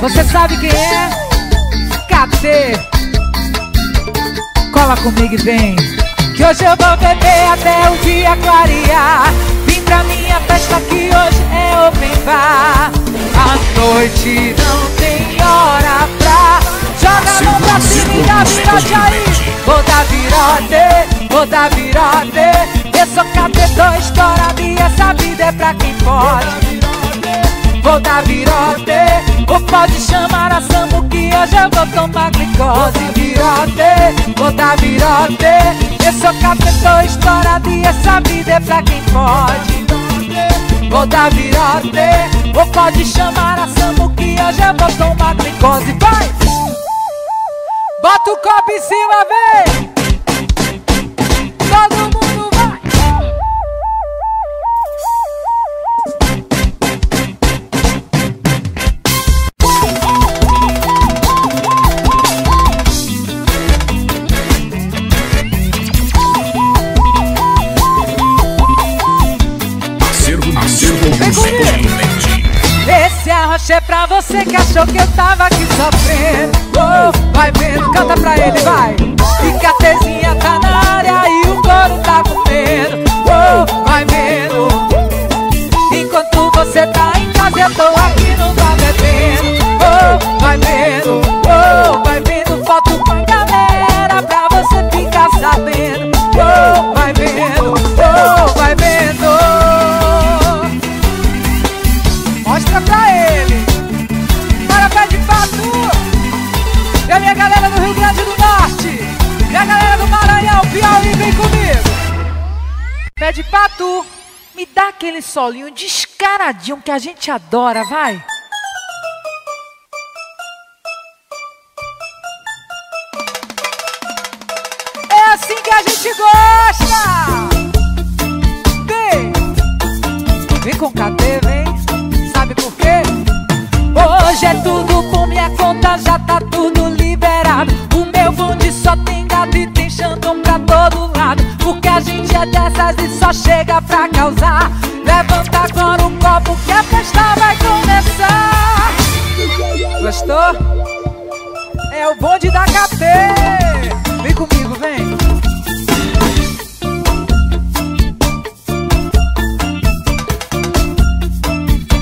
Você sabe quem é? Cadê? Cola comigo e vem. Que hoje eu vou beber até o dia clarear. Vim pra minha festa que hoje é open bar. A noite não tem hora pra jogar mão pra cima e dá virote aí. Vou dar virote, vou dar virote. Eu sou cadê, estourado e essa vida é pra quem pode. Vou dar virote, ou pode chamar a Samu que hoje eu vou tomar glicose. Virote, vou dar virote. Eu sou capeta, estourado e essa vida é pra quem pode. Vou dar virote, ou pode chamar a Samu que hoje eu vou tomar glicose. Vai! Bota o copo em cima, vem! Arrocha é pra você que achou que eu tava aqui sofrendo. Oh, vai vendo, canta pra ele, vai. Fica tezinha tá na vem comigo. Pé de pato. Me dá aquele solinho descaradinho que a gente adora, vai. É assim que a gente gosta. Vem. Vem com cadê, vem? Sabe por quê? Hoje é tudo por minha conta, já tá tudo liberado. O meu bonde só tem gato e tem xandão pra todo lado. Porque a gente é dessas e só chega pra causar. Levanta agora o copo que a festa vai começar. Gostou? É o bonde da KT. Vem comigo, vem.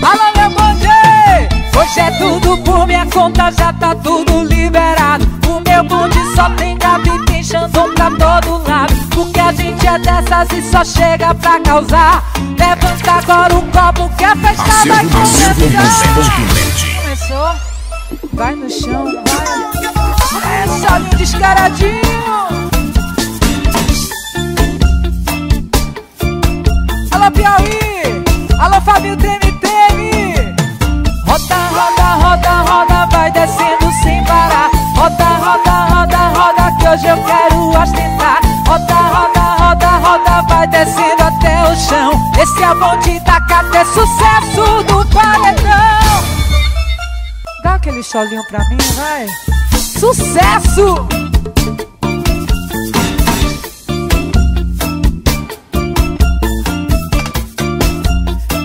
Alô, meu bonde! Hoje é tudo por minha conta, já tá tudo liberado. O meu bonde só tem e tem xandão pra todo lado. É dessas e só chega pra causar. Levanta agora o copo que a festa vai Acervo, acervo, começar. Começou? Vai no chão, vai. É só descaradinho. Alô, Piauí! Alô, Fabinho Treme Treme! Roda, roda, roda, roda, vai descendo sem parar. Roda, roda, roda, roda, que hoje eu quero É o bonde da KT, sucesso do paredão. Dá aquele cholinho pra mim, vai. Sucesso!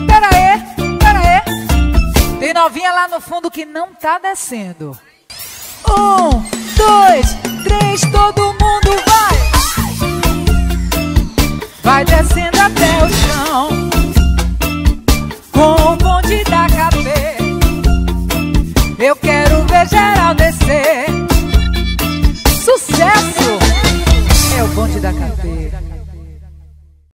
Pera aí, pera aí. Tem novinha lá no fundo que não tá descendo. Um, dois, três, todo mundo vai. Vai descendo até o chão. Com o bonde da KP. Eu quero ver geral descer.